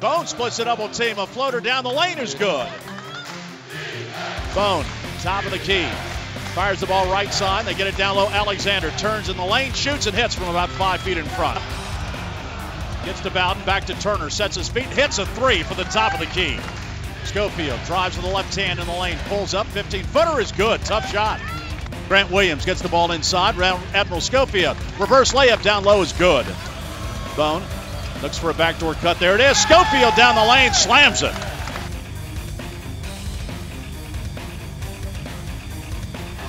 Bone splits a double team. A floater down the lane is good. Bone, top of the key. Fires the ball right side. They get it down low. Alexander turns in the lane, shoots and hits from about five feet in front. Gets to Bowden, back to Turner, sets his feet, hits a three for the top of the key. Schofield drives with the left hand in the lane, pulls up, 15 footer is good, tough shot. Grant Williams gets the ball inside, Admiral Schofield. Reverse layup down low is good. Bone looks for a backdoor cut. There it is. Schofield down the lane, slams it.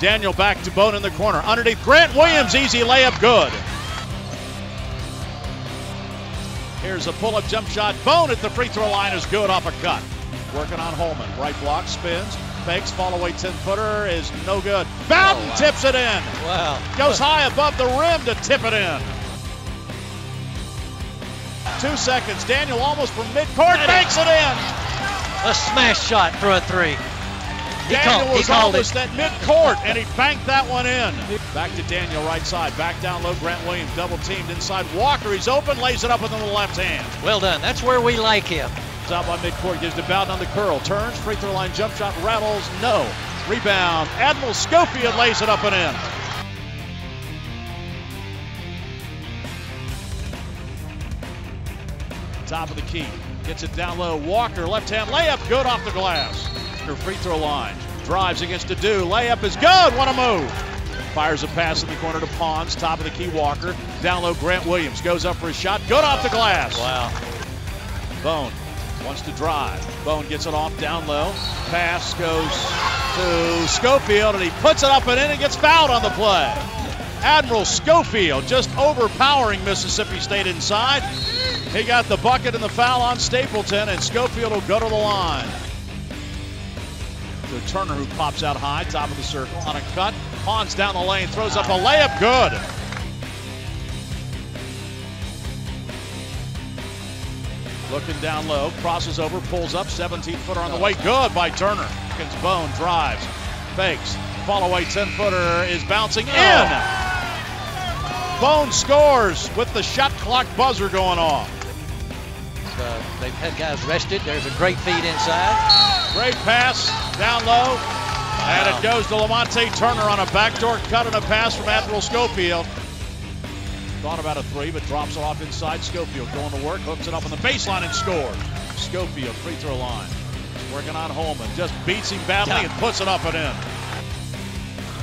Daniel back to Bone in the corner. Underneath Grant Williams, easy layup, good. Here's a pull up jump shot. Bone at the free throw line is good off a cut. Working on Holman. Right block, spins, fakes, fall away 10 footer is no good. Bowden oh, wow. tips it in. Wow. Goes high above the rim to tip it in. Two seconds. Daniel almost from midcourt makes it in. A smash shot for a three. He Daniel called, was almost at midcourt, and he banked that one in. Back to Daniel, right side. Back down low, Grant Williams double teamed inside. Walker, he's open, lays it up with the left hand. Well done. That's where we like him. Out by midcourt, gives to Bowden on the curl. Turns, free throw line jump shot, rattles, no. Rebound. Admiral Schofield lays it up and in. Top of the key. Gets it down low. Walker, left hand layup, good off the glass Her free throw line. Drives against Ado. Layup is good. What a move. Fires a pass in the corner to Pons. Top of the key, Walker. Down low, Grant Williams. Goes up for a shot. Good off the glass. Wow. Bone wants to drive. Bone gets it off down low. Pass goes to Schofield, and he puts it up and in and gets fouled on the play. Admiral Schofield just overpowering Mississippi State inside. He got the bucket and the foul on Stapleton, and Schofield will go to the line to Turner who pops out high, top of the circle on a cut. Pons down the lane, throws up a layup, good. Looking down low, crosses over, pulls up, 17 footer on the way, good by Turner. Bone drives, fakes, fall away 10 footer is bouncing in. Bone scores with the shot clock buzzer going off. Uh, they've had guys rested. There's a great feed inside. Great pass down low. Wow. And it goes to Lamonte Turner on a backdoor cut and a pass from Admiral Schofield. Thought about a three, but drops it off inside. Schofield going to work, hooks it up on the baseline and scores. Schofield, free throw line. Working on Holman. Just beats him badly yeah. and puts it up and in.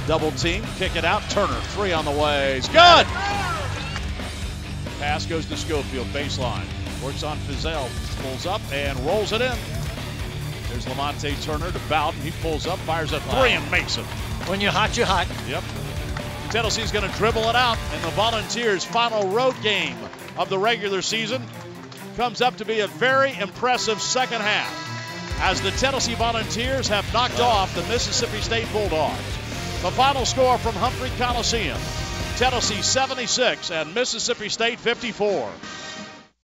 Double team, kick it out. Turner, three on the way. It's good. Pass goes to Schofield, baseline. Works on Fizel, pulls up and rolls it in. There's Lamonte Turner to Bowden. He pulls up, fires a three, and makes it. When you're hot, you're hot. Yep. Tennessee's going to dribble it out, and the Volunteers' final road game of the regular season comes up to be a very impressive second half as the Tennessee Volunteers have knocked off the Mississippi State Bulldogs. The final score from Humphrey Coliseum Tennessee 76 and Mississippi State 54.